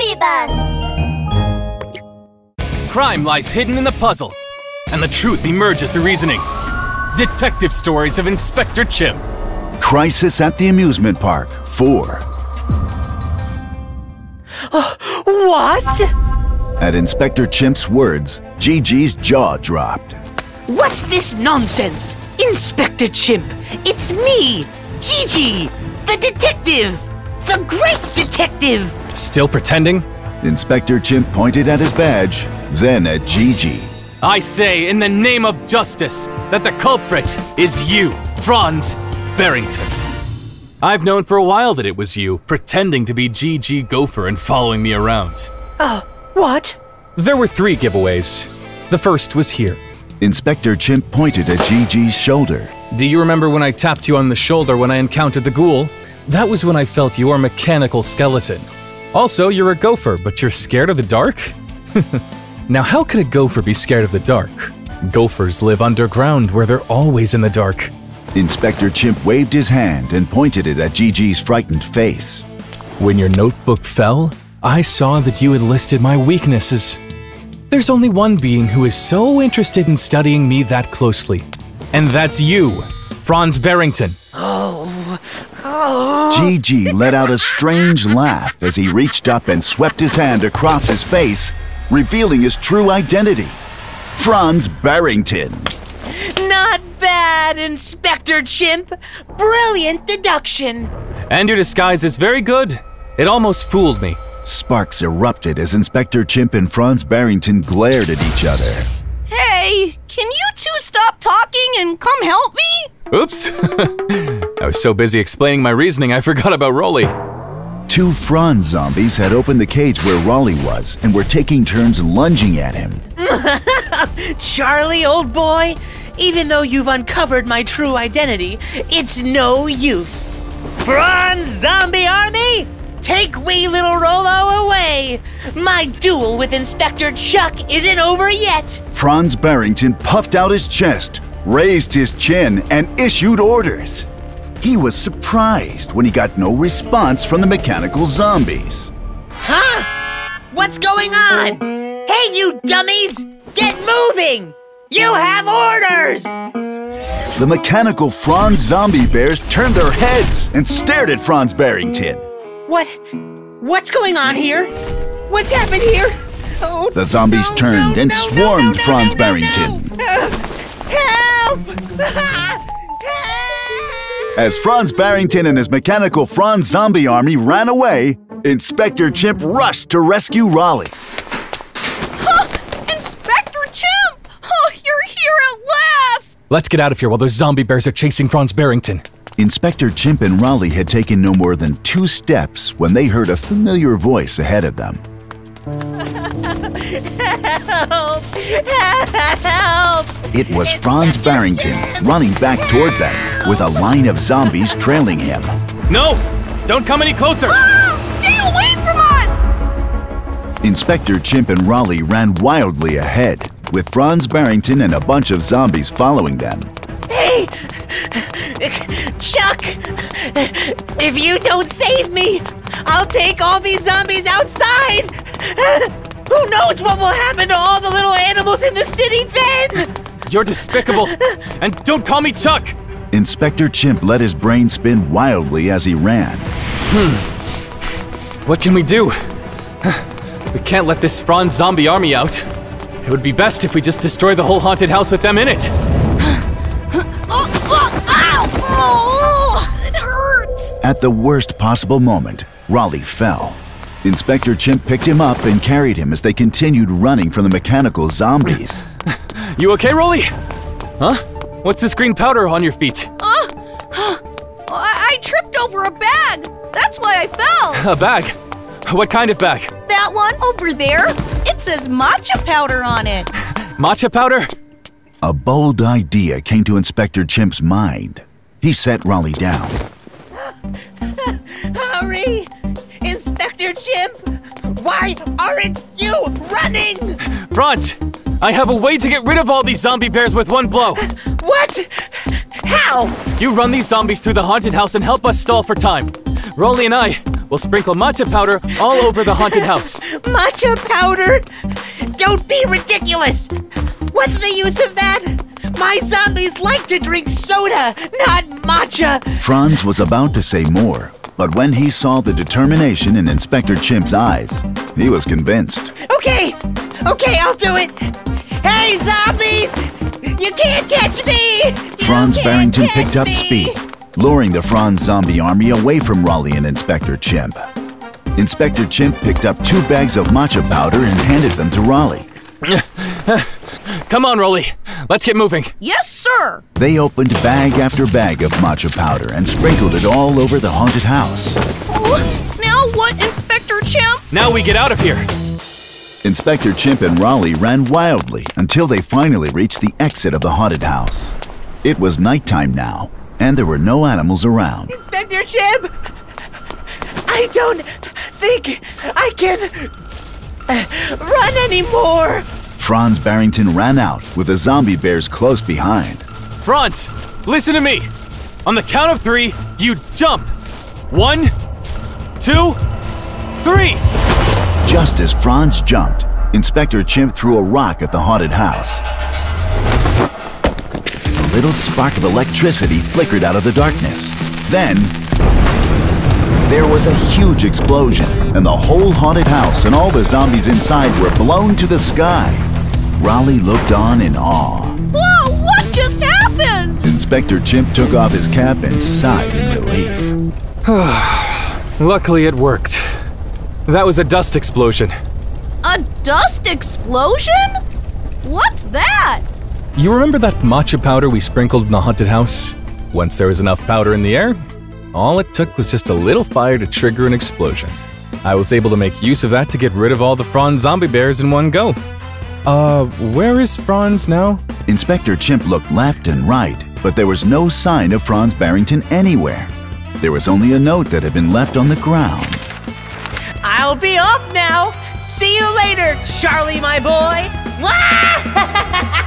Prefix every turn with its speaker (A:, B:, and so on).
A: Zombie Bus!
B: Crime lies hidden in the puzzle, and the truth emerges through reasoning. Detective Stories of Inspector Chimp.
C: Crisis at the Amusement Park 4.
D: Uh, what?
C: At Inspector Chimp's words, Gigi's jaw dropped.
D: What's this nonsense? Inspector Chimp, it's me, Gigi, the detective, the great detective.
B: Still pretending?
C: Inspector Chimp pointed at his badge, then at Gigi.
B: I say, in the name of justice, that the culprit is you, Franz Barrington. I've known for a while that it was you, pretending to be Gigi Gopher and following me around.
D: Uh, what?
B: There were three giveaways. The first was here.
C: Inspector Chimp pointed at Gigi's shoulder.
B: Do you remember when I tapped you on the shoulder when I encountered the ghoul? That was when I felt your mechanical skeleton. Also, you're a gopher, but you're scared of the dark? now, how could a gopher be scared of the dark? Gophers live underground where they're always in the dark.
C: Inspector Chimp waved his hand and pointed it at Gigi's frightened face.
B: When your notebook fell, I saw that you had listed my weaknesses. There's only one being who is so interested in studying me that closely, and that's you, Franz Barrington.
C: Gigi let out a strange laugh as he reached up and swept his hand across his face, revealing his true identity Franz Barrington.
D: Not bad, Inspector Chimp. Brilliant deduction.
B: And your disguise is very good. It almost fooled me.
C: Sparks erupted as Inspector Chimp and Franz Barrington glared at each other.
E: Hey, can you two stop talking and come help me?
B: Oops. I was so busy explaining my reasoning I forgot about Rollie.
C: Two Franz zombies had opened the cage where Rollie was and were taking turns lunging at him.
D: Charlie, old boy, even though you've uncovered my true identity, it's no use. Franz Zombie Army, take wee little Rolo away. My duel with Inspector Chuck isn't over yet.
C: Franz Barrington puffed out his chest, raised his chin, and issued orders. He was surprised when he got no response from the mechanical zombies.
D: Huh? What's going on? Hey, you dummies! Get moving! You have orders!
C: The mechanical Franz zombie bears turned their heads and stared at Franz Barrington.
D: What? What's going on here? What's happened here? Oh,
C: The zombies
D: no,
C: turned
D: no,
C: and
D: no,
C: swarmed Franz Barrington.
D: no. Help! Help!
C: As Franz Barrington and his mechanical Franz zombie army ran away, Inspector Chimp rushed to rescue
E: Rollie. Inspector Chimp! Oh, you're here at last!
B: Let's get out of here while those zombie bears are chasing Franz Barrington.
C: Inspector Chimp and Rollie had taken no more than two steps when they heard a familiar voice ahead of them.
D: Help! Help!
C: It was Franz Barrington running back toward them with a line of zombies trailing him.
B: No! Don't come any closer!
E: Oh, stay away from us!
C: Inspector Chimp and Rollie ran wildly ahead, with Franz Barrington and a bunch of zombies following them.
D: Hey! Chuck! If you don't save me, I'll take all these zombies outside! Who knows what will happen to all the little animals in the city then?
B: You're despicable! and don't call me Chuck!
C: Inspector Chimp let his brain spin wildly as he ran. Hmm.
B: What can we do? We can't let this Franz zombie army out. It would be best if we just destroy the whole haunted house with them in it.
E: Ow! It hurts!
C: At the worst possible moment, Rollie fell. Inspector Chimp picked him up and carried him as they continued running from the mechanical zombies.
B: You okay, Rollie? Huh? What's this green powder on your feet?
E: Uh, I, I tripped over a bag. That's why I fell.
B: A bag. What kind of bag?
E: That one over there. It says matcha powder on it.
B: Matcha powder?
C: A bold idea came to Inspector Chimp's mind. He set Rollie down.
D: Hurry! Inspector Chimp! Why aren't you running?
B: Franz, I have a way to get rid of all these zombie bears with one blow.
D: What? How?
B: You run these zombies through the haunted house and help us stall for time. Rollie and I, We'll sprinkle matcha powder all over the haunted house.
D: Matcha powder? Don't be ridiculous! What's the use of that? My zombies like to drink soda, not matcha!
C: Franz was about to say more, but when he saw the determination in Inspector Chimp's eyes, he was convinced.
D: Okay, okay, I'll do it! Hey, zombies! You can't catch me! You
C: Franz Barrington picked up
D: me!
C: speed, luring the Franz zombie army away from Rollie and Inspector Chimp. Inspector Chimp picked up two bags of matcha powder and handed them to Rollie.
B: Come on, Rollie. Let's get moving.
E: Yes, sir.
C: They opened bag after bag of matcha powder and sprinkled it all over the haunted house.
E: Now what, Inspector Chimp?
B: Now we get out of here.
C: Inspector Chimp and Rollie ran wildly until they finally reached the exit of the haunted house. It was nighttime now, and there were no animals around.
D: Inspector Chimp! I don't think I can uh, run anymore!
C: Franz Barrington ran out with the zombie bears close behind.
B: Franz, listen to me. On the count of three, you jump. One, two, three.
C: Just as Franz jumped, Inspector Chimp threw a rock at the haunted house. A little spark of electricity flickered out of the darkness. Then, there was a huge explosion, and the whole haunted house and all the zombies inside were blown to the sky. Rollie looked on in awe.
E: Whoa, what just happened?
C: Inspector Chimp took off his cap and sighed in relief.
B: Luckily, it worked. That was a dust explosion.
E: A dust explosion? What's that?
B: You remember that matcha powder we sprinkled in the haunted house? Once there was enough powder in the air, all it took was just a little fire to trigger an explosion. I was able to make use of that to get rid of all the Franz zombie bears in one go. Uh, where is Franz now?
C: Inspector Chimp looked left and right, but there was no sign of Franz Barrington anywhere. There was only a note that had been left on the ground.
D: I'll be off now! See you later, Charlie, my boy! Wah!